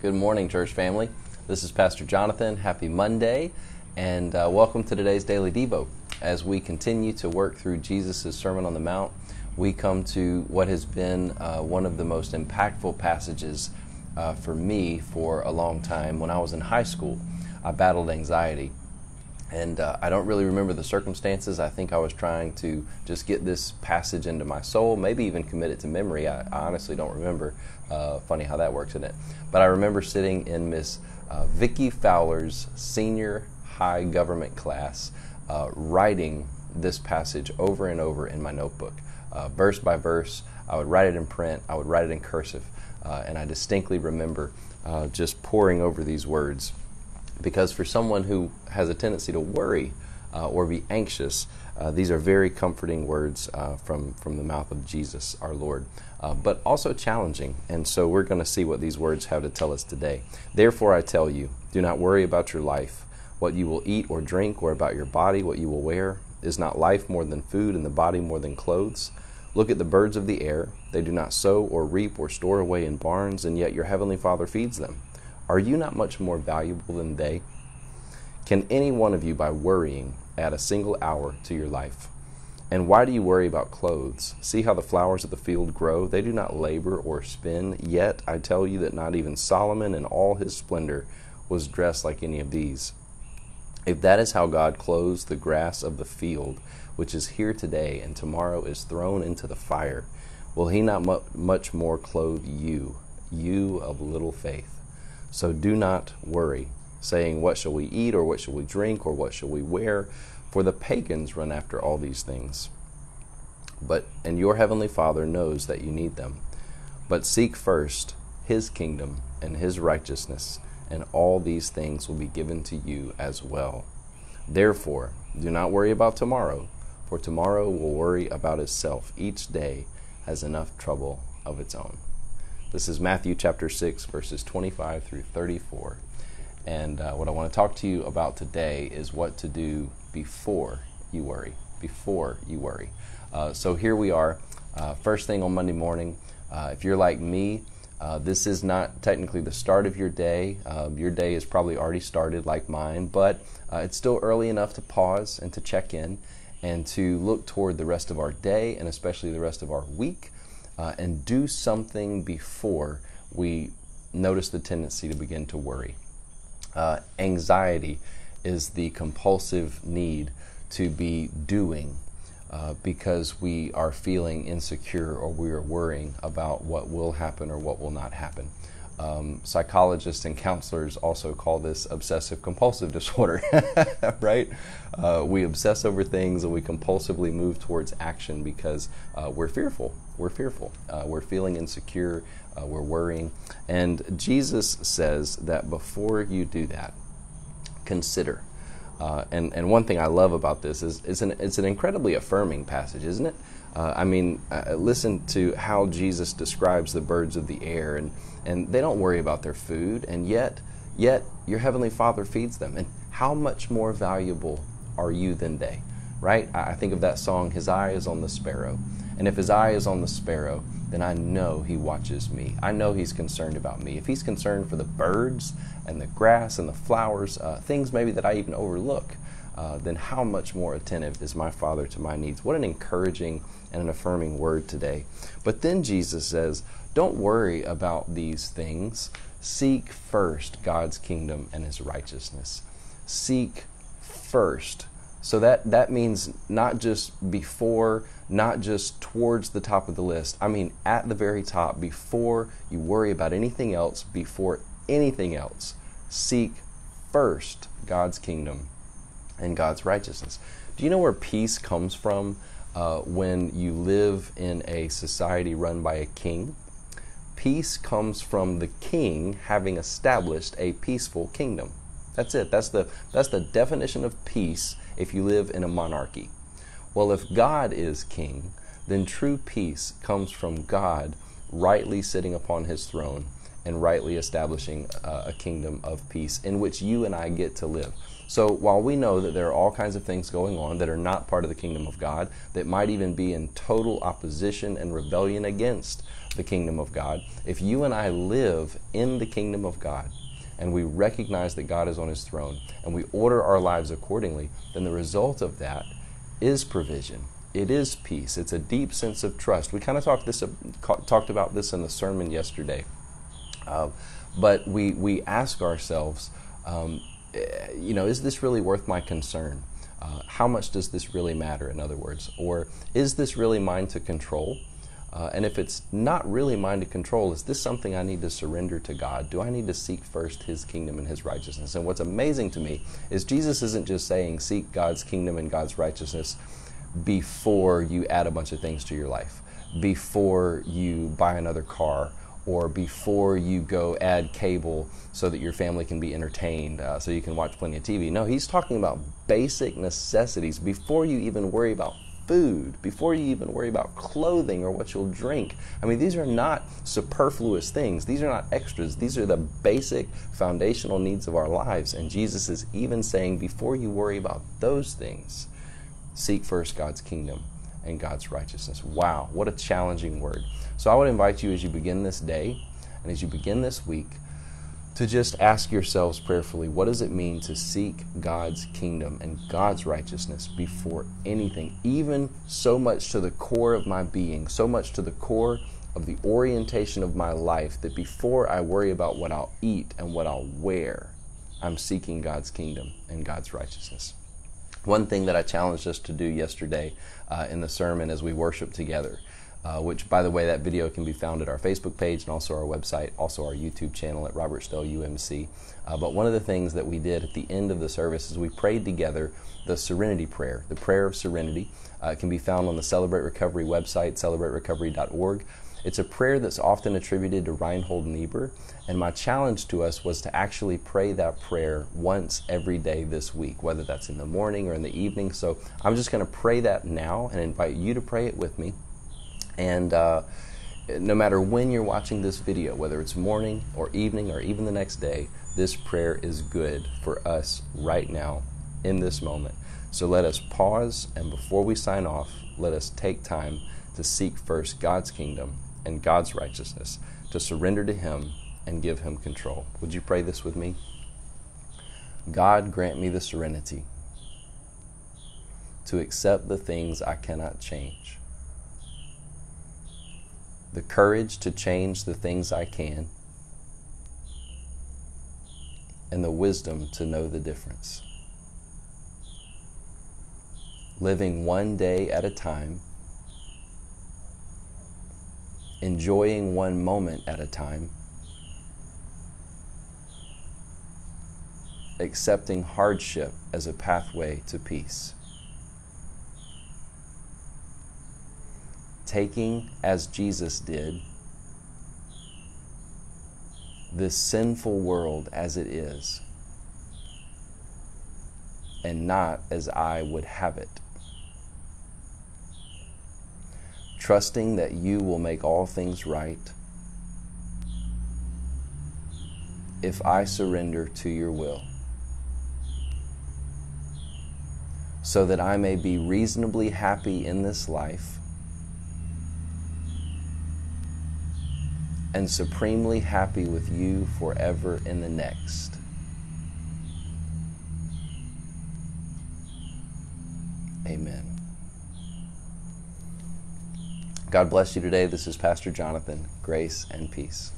Good morning, church family. This is Pastor Jonathan. Happy Monday, and uh, welcome to today's Daily Devo. As we continue to work through Jesus' Sermon on the Mount, we come to what has been uh, one of the most impactful passages uh, for me for a long time. When I was in high school, I battled anxiety. And uh, I don't really remember the circumstances. I think I was trying to just get this passage into my soul, maybe even commit it to memory. I, I honestly don't remember. Uh, funny how that works, isn't it? But I remember sitting in Miss uh, Vicki Fowler's senior high government class, uh, writing this passage over and over in my notebook, uh, verse by verse. I would write it in print. I would write it in cursive, uh, and I distinctly remember just poring over these words because for someone who has a tendency to worry uh, or be anxious, uh, these are very comforting words uh, from, from the mouth of Jesus, our Lord, uh, but also challenging. And so we're going to see what these words have to tell us today. Therefore, I tell you, do not worry about your life, what you will eat or drink, or about your body, what you will wear. Is not life more than food, and the body more than clothes? Look at the birds of the air. They do not sow or reap or store away in barns, and yet your heavenly Father feeds them. Are you not much more valuable than they? Can any one of you, by worrying, add a single hour to your life? And why do you worry about clothes? See how the flowers of the field grow? They do not labor or spin. Yet I tell you that not even Solomon in all his splendor was dressed like any of these. If that is how God clothes the grass of the field, which is here today and tomorrow is thrown into the fire, will he not much more clothe you, you of little faith? So do not worry, saying, What shall we eat, or what shall we drink, or what shall we wear? For the pagans run after all these things. But and your heavenly Father knows that you need them. But seek first his kingdom and his righteousness, and all these things will be given to you as well. Therefore, do not worry about tomorrow, for tomorrow will worry about itself. Each day has enough trouble of its own. This is Matthew chapter 6, verses 25 through 34. And uh, what I want to talk to you about today is what to do before you worry. Before you worry. Uh, so here we are, uh, first thing on Monday morning. Uh, if you're like me, uh, this is not technically the start of your day. Uh, your day is probably already started, like mine, but it's still early enough to pause and to check in and to look toward the rest of our day and especially the rest of our week uh, and do something before we notice the tendency to begin to worry. Uh, anxiety is the compulsive need to be doing uh, because we are feeling insecure or we are worrying about what will happen or what will not happen. Um, psychologists and counselors also call this obsessive compulsive disorder, right? Uh, we obsess over things and we compulsively move towards action because uh, we're fearful. We're fearful. Uh, we're feeling insecure. Uh, we're worrying. And Jesus says that before you do that, consider. Uh, and, and one thing I love about this is it's an, it's an incredibly affirming passage, isn't it? Uh, I mean, uh, listen to how Jesus describes the birds of the air, and, and they don't worry about their food, and yet, yet your heavenly Father feeds them. And how much more valuable are you than they? Right? I, I think of that song, "His eye is on the sparrow," and if His eye is on the sparrow, then I know He watches me. I know He's concerned about me. If He's concerned for the birds and the grass and the flowers, uh, things maybe that I even overlook. Uh, then how much more attentive is my Father to my needs? What an encouraging and an affirming word today. But then Jesus says, Don't worry about these things. Seek first God's kingdom and his righteousness. Seek first. So that, that means not just before, not just towards the top of the list. I mean, at the very top, before you worry about anything else, before anything else, seek first God's kingdom and God's righteousness. Do you know where peace comes from uh, when you live in a society run by a king? Peace comes from the king having established a peaceful kingdom. That's it. That's the, that's the definition of peace if you live in a monarchy. Well, if God is king, then true peace comes from God rightly sitting upon his throne and rightly establishing uh, a kingdom of peace in which you and I get to live. So while we know that there are all kinds of things going on that are not part of the kingdom of God, that might even be in total opposition and rebellion against the kingdom of God, if you and I live in the kingdom of God, and we recognize that God is on his throne and we order our lives accordingly, then the result of that is provision. It is peace. It's a deep sense of trust. We kind of talked this talked about this in the sermon yesterday, uh, but we we ask ourselves, um, eh, you know, is this really worth my concern? Uh, how much does this really matter? In other words, or is this really mine to control? Uh, and if it's not really mine to control, is this something I need to surrender to God? Do I need to seek first His kingdom and His righteousness? And what's amazing to me is Jesus isn't just saying seek God's kingdom and God's righteousness before you add a bunch of things to your life, before you buy another car, or before you go add cable so that your family can be entertained, uh, so you can watch plenty of TV. No, He's talking about basic necessities before you even worry about food, before you even worry about clothing or what you'll drink. I mean, these are not superfluous things. These are not extras. These are the basic foundational needs of our lives. And Jesus is even saying, before you worry about those things, seek first God's kingdom and God's righteousness. Wow, what a challenging word. So I would invite you as you begin this day and as you begin this week to just ask yourselves prayerfully what does it mean to seek God's kingdom and God's righteousness before anything, even so much to the core of my being, so much to the core of the orientation of my life that before I worry about what I'll eat and what I'll wear, I'm seeking God's kingdom and God's righteousness. One thing that I challenged us to do yesterday uh, in the sermon as we worship together uh, which, by the way, that video can be found at our Facebook page and also our website, also our YouTube channel at Robertsdale UMC. Uh, but one of the things that we did at the end of the service is we prayed together the Serenity Prayer, the Prayer of Serenity. Uh, it can be found on the Celebrate Recovery website, celebraterecovery.org. It's a prayer that's often attributed to Reinhold Niebuhr, and my challenge to us was to actually pray that prayer once every day this week, whether that's in the morning or in the evening. So I'm just going to pray that now and invite you to pray it with me. And uh, no matter when you're watching this video, whether it's morning or evening or even the next day, this prayer is good for us right now in this moment. So let us pause, and before we sign off, let us take time to seek first God's kingdom and God's righteousness, to surrender to Him and give Him control. Would you pray this with me? God, grant me the serenity to accept the things I cannot change the courage to change the things I can, and the wisdom to know the difference. Living one day at a time, enjoying one moment at a time, accepting hardship as a pathway to peace. Taking, as Jesus did, this sinful world as it is, and not as I would have it. Trusting that you will make all things right if I surrender to your will, so that I may be reasonably happy in this life and supremely happy with you forever in the next. Amen. God bless you today. This is Pastor Jonathan. Grace and peace.